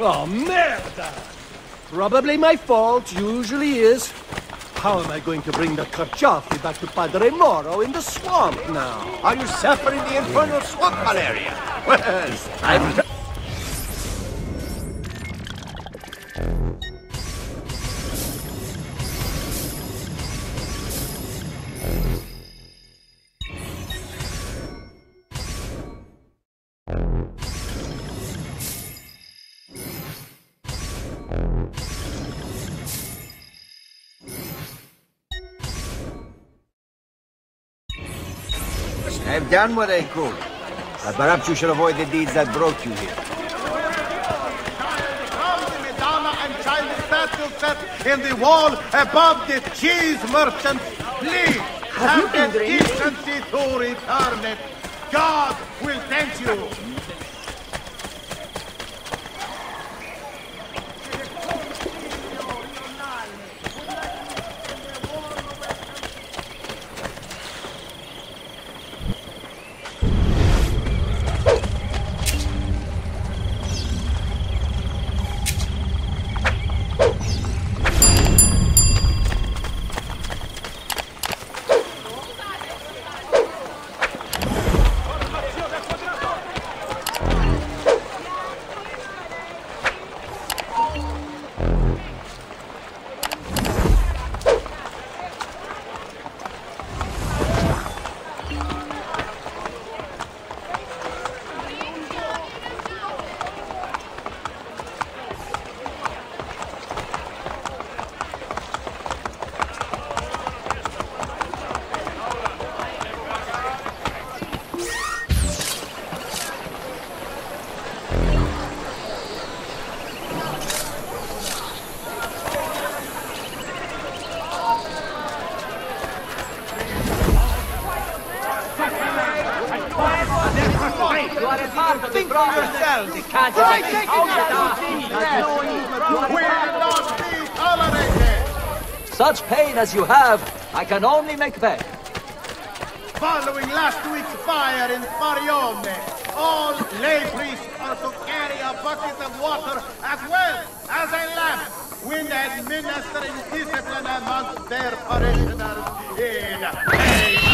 Oh, merda! Probably my fault, usually is. How am I going to bring the Carciafi back to Padre Moro in the swamp now? Are you suffering the infernal swamp malaria? Well, I'm... I've done what I could. But perhaps you should avoid the deeds that brought you here. Madonna statue set in the wall above the cheese merchant. Please have, you been the decency to return it. God will thank you. Such pain as you have, I can only make back. Following last week's fire in Parione, all lay priests are to carry a bucket of water as well as a lamp when administering discipline amongst their parishioners in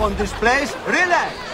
you this place. Relax.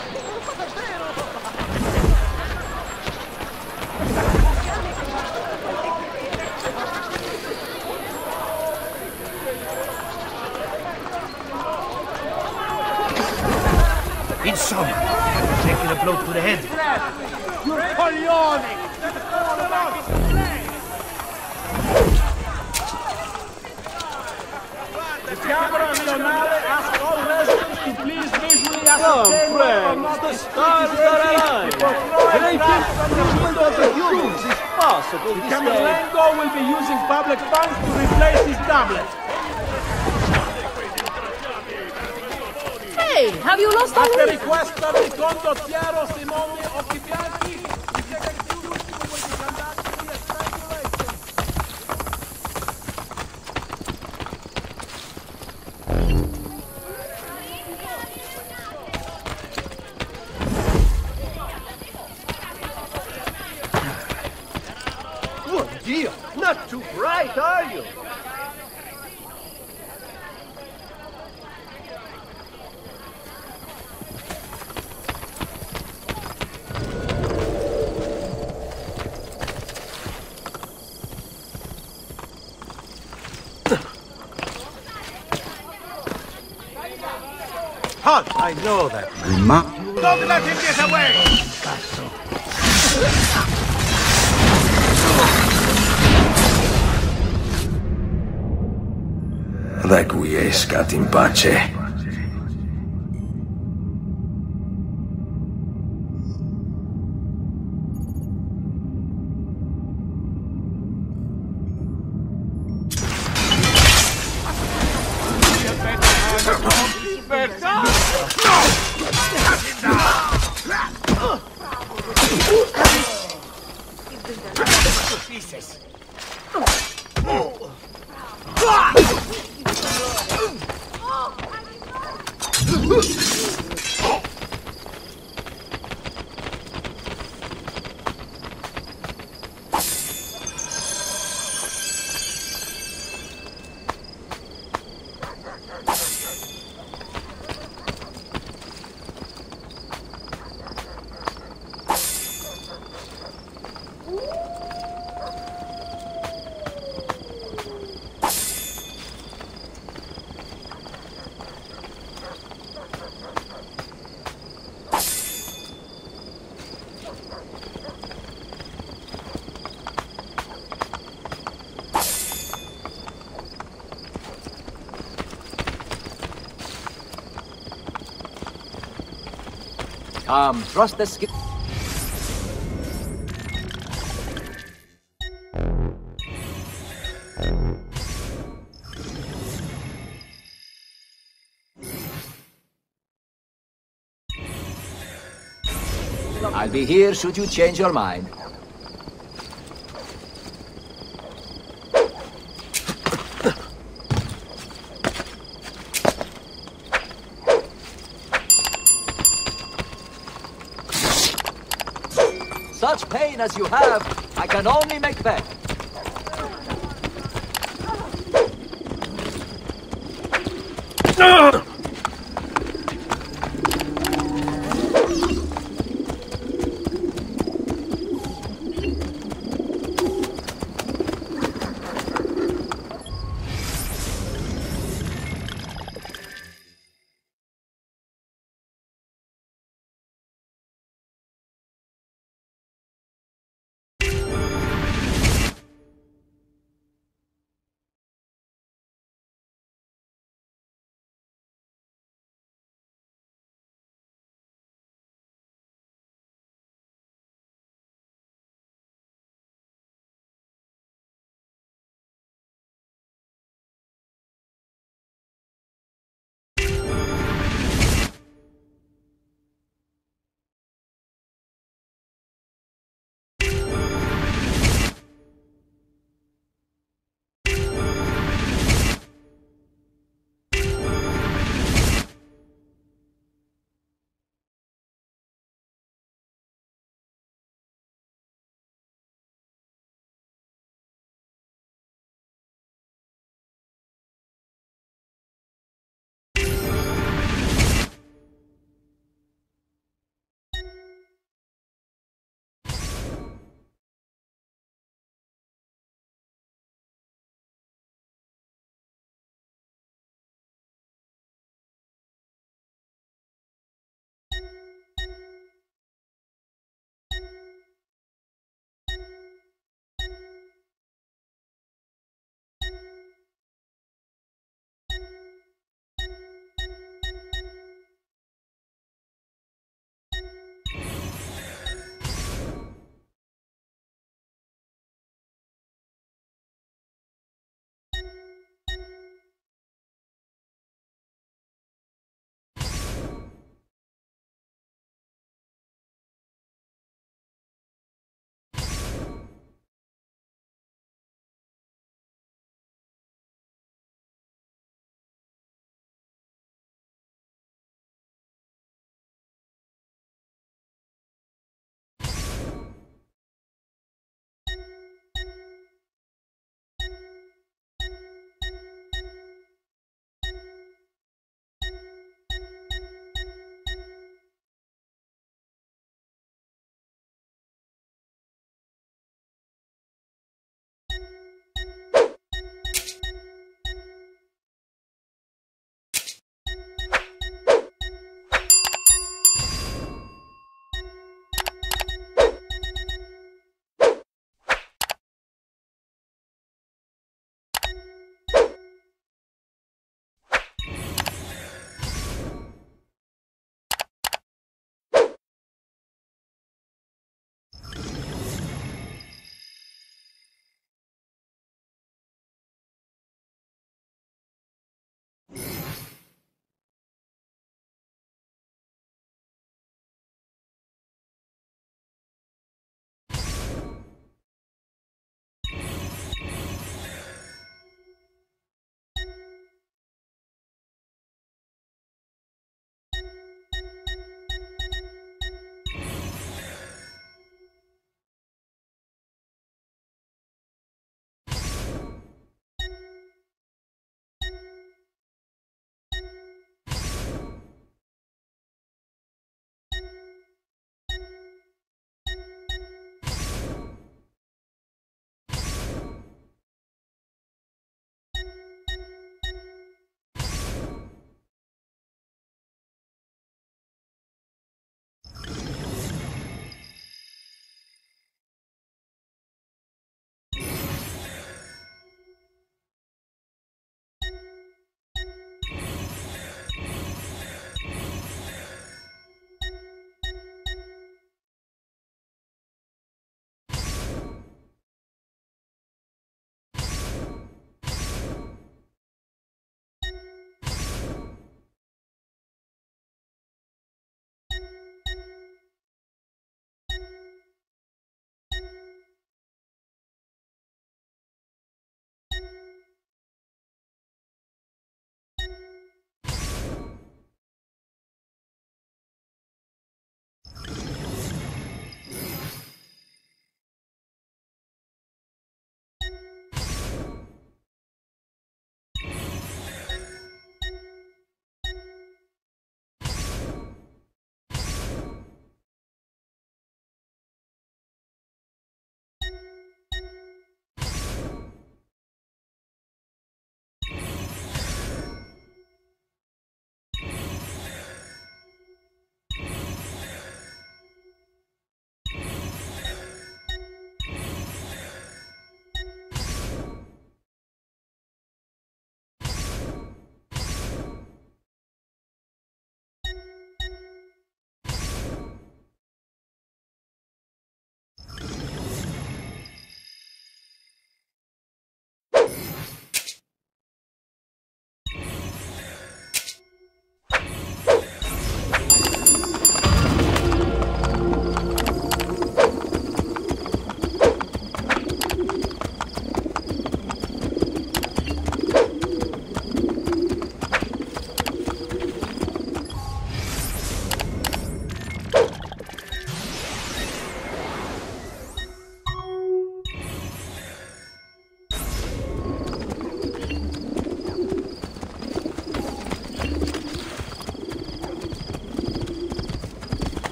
Replace his tablet. Hey, have you lost all At the reason? request of the condottiero Simone Occhibianchi, the executive will be conducting a strangulation. Good deal. Not too bright, are you? Halt! I know that. Don't let him get away! Requiescat in pace. Um, Trust the. I'll be here should you change your mind. as you have, I can only make bet. No. Ah!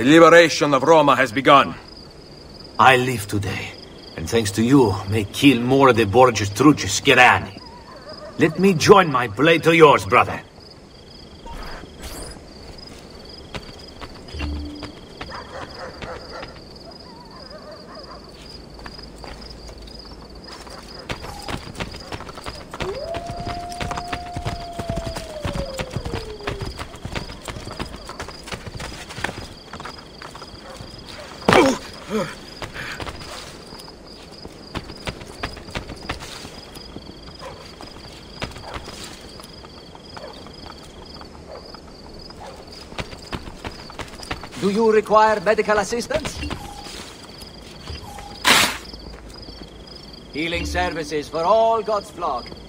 The liberation of Roma has begun. I live today, and thanks to you, may kill more of the Borgias Trucis Skerani. Let me join my blade to yours, brother. Do you require medical assistance? Healing services for all God's flock.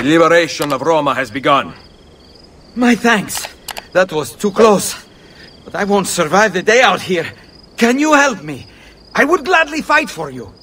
The liberation of Roma has begun. My thanks. That was too close. But I won't survive the day out here. Can you help me? I would gladly fight for you.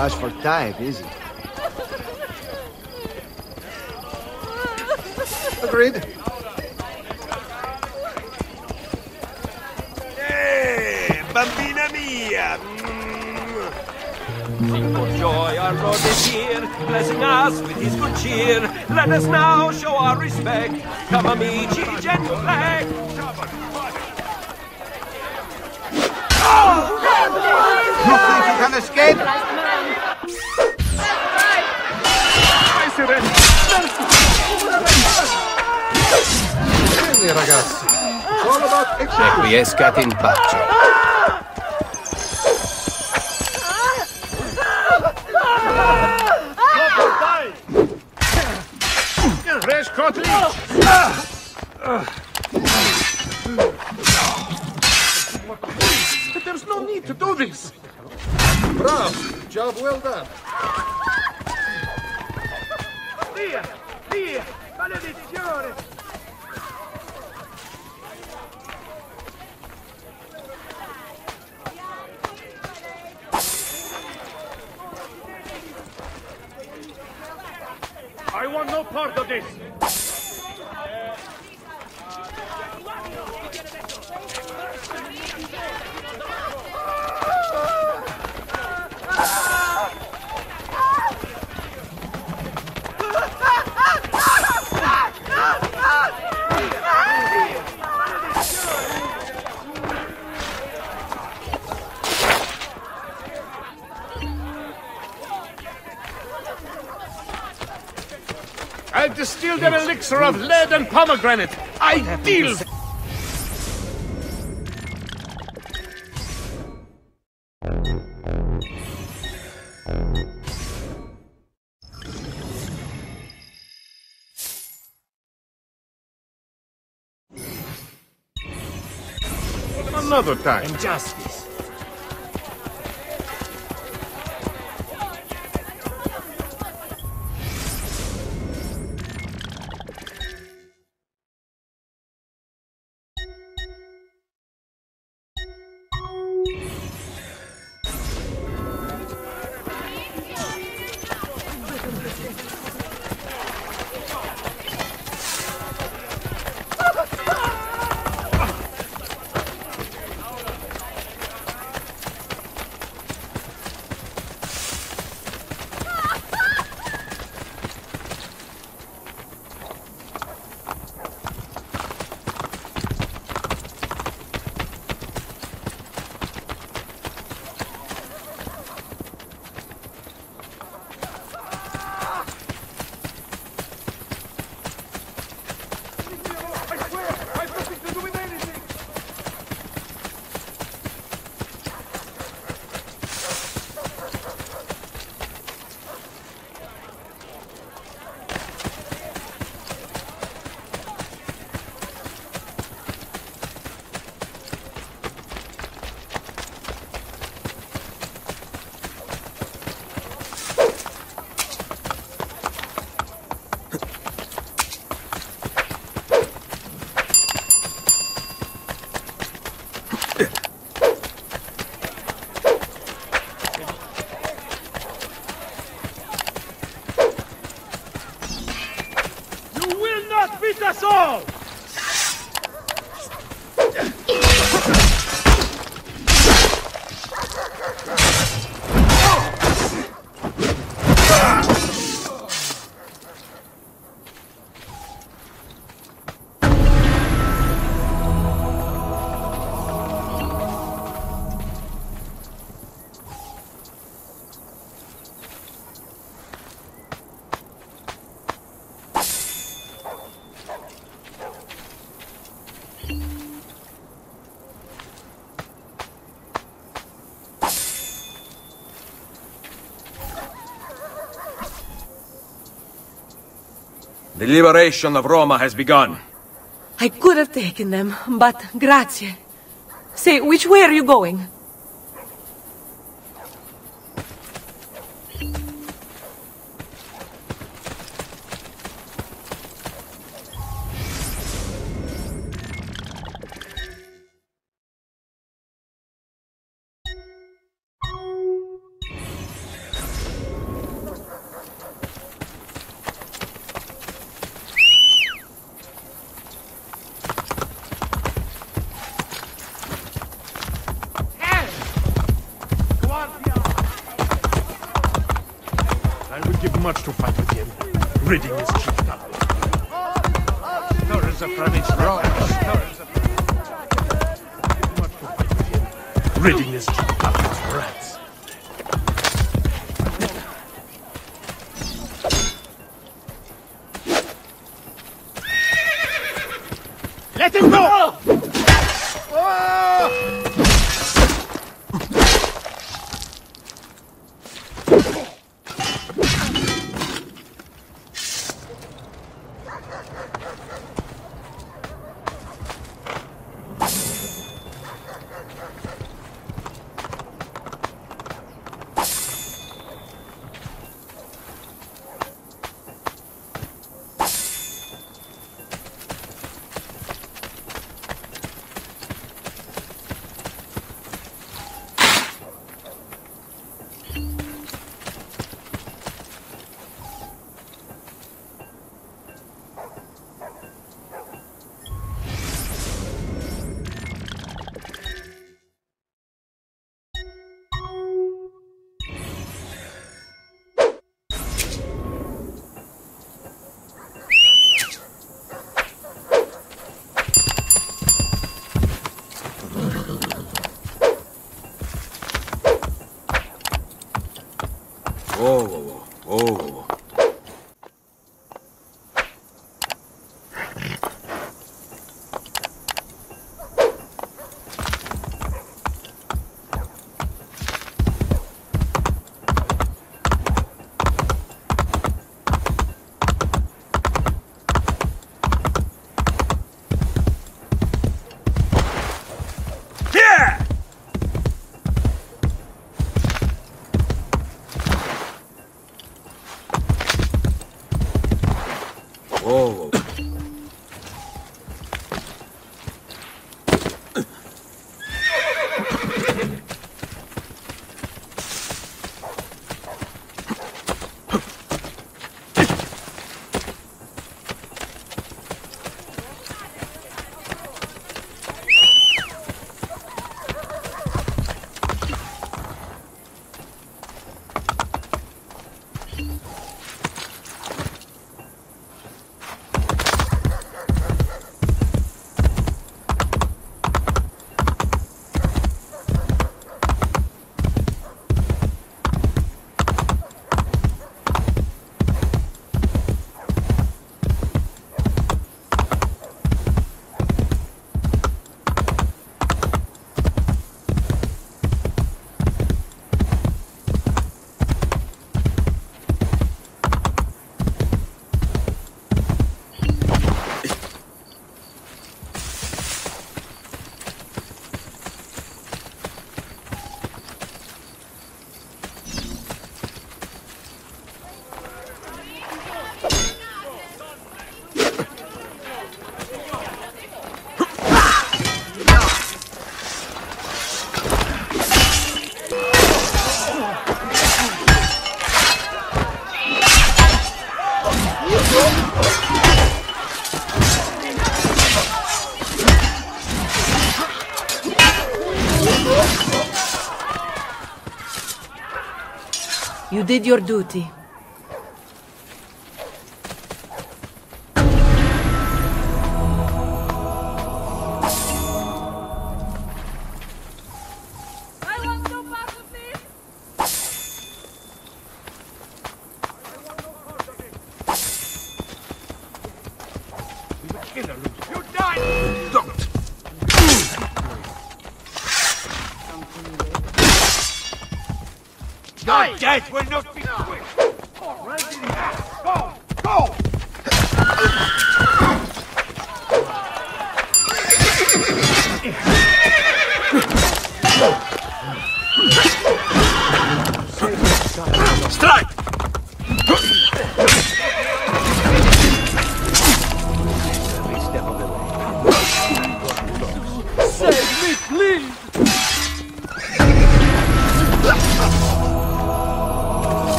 Not for type, is he? Agreed. Hey, bambina mia! Mm. Sing for joy, our Lord is here, blessing us with his good cheer. Let us now show our respect. Come, amici, gentle flag. You think you can escape? Bene, ragazzi. All about Requiescat in pace. Pomegranate. Ideal. Another time. You liberation of Roma has begun. I could have taken them, but grazie. Say, which way are you going? Did your duty. Yes, we're not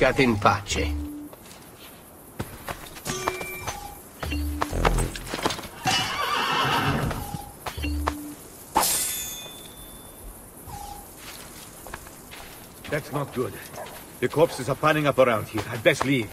in pace. That's not good. The corpses are piling up around here. I'd best leave.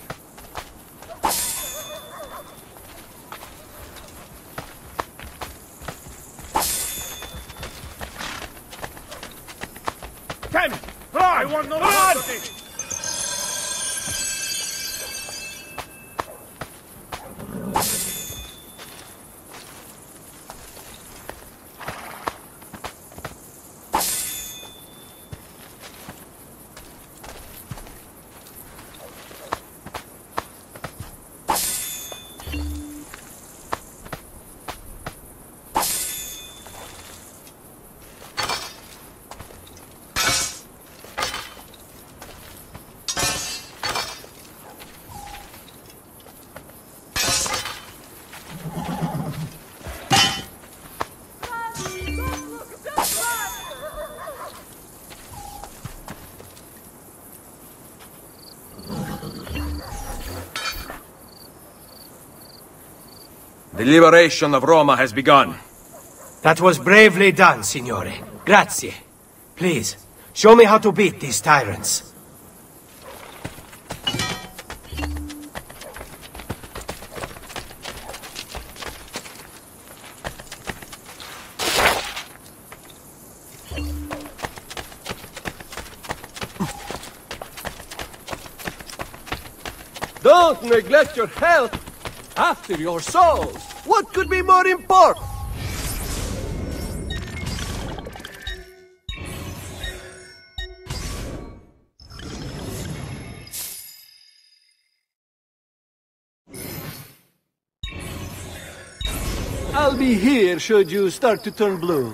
The liberation of Roma has begun. That was bravely done, Signore. Grazie. Please, show me how to beat these tyrants. Don't neglect your health. After your souls. What could be more important? I'll be here should you start to turn blue.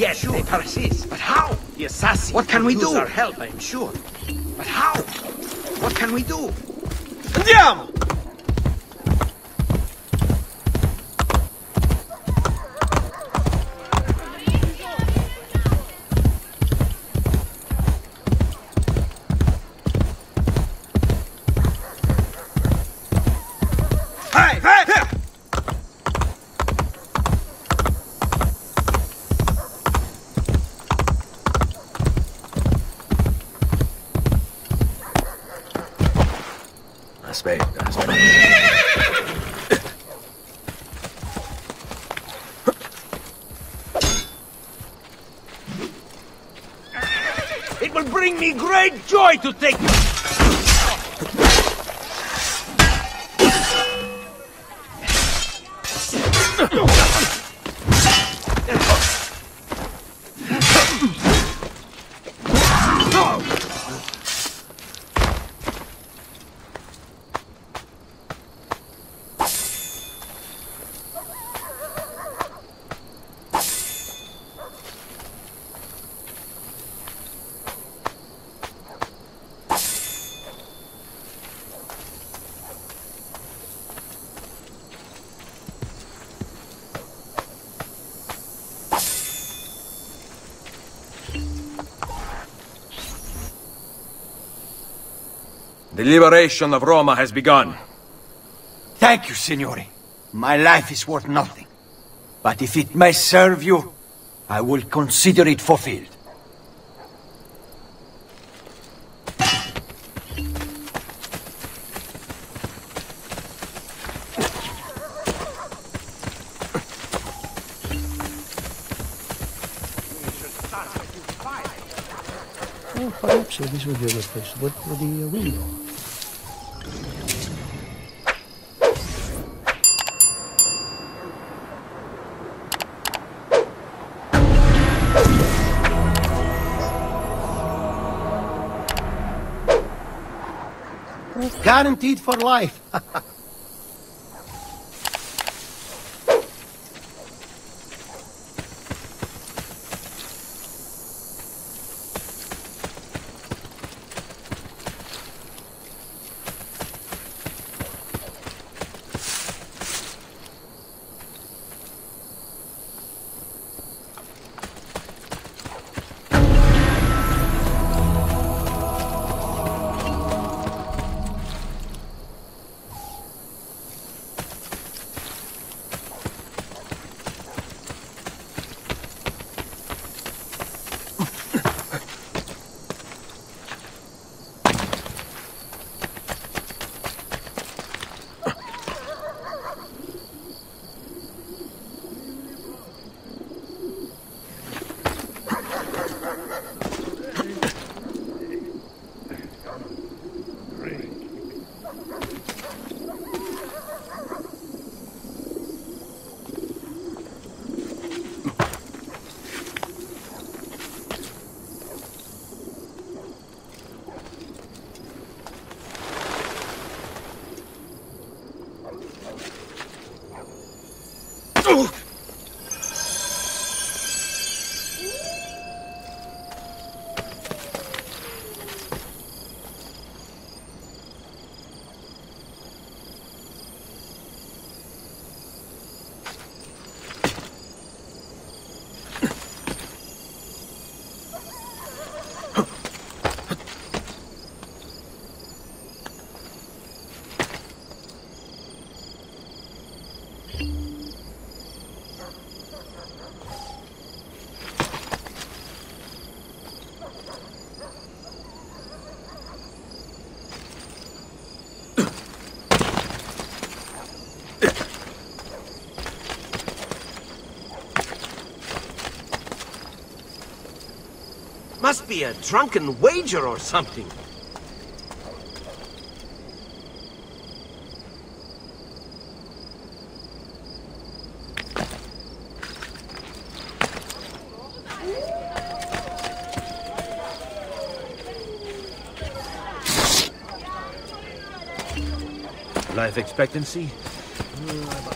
Yes, sure. they persist. But how? The assassins What can we use do? our help, I'm sure. But how? What can we do? Andiamo! Joy to take you. The liberation of Roma has begun. Thank you, Signore. My life is worth nothing. But if it may serve you, I will consider it fulfilled. Oh, perhaps this would be a good place to put the uh, window. Guaranteed for life. Must be a drunken wager or something. Life expectancy? Hmm,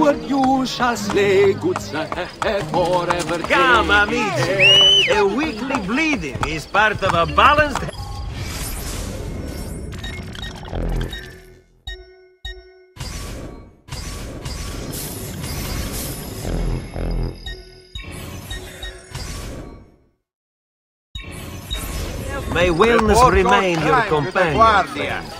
Onward you shall slay, good sir, forever. Come, take amici. A weekly bleeding is part of a balanced... May wellness remain your crime with the companion. Guardia.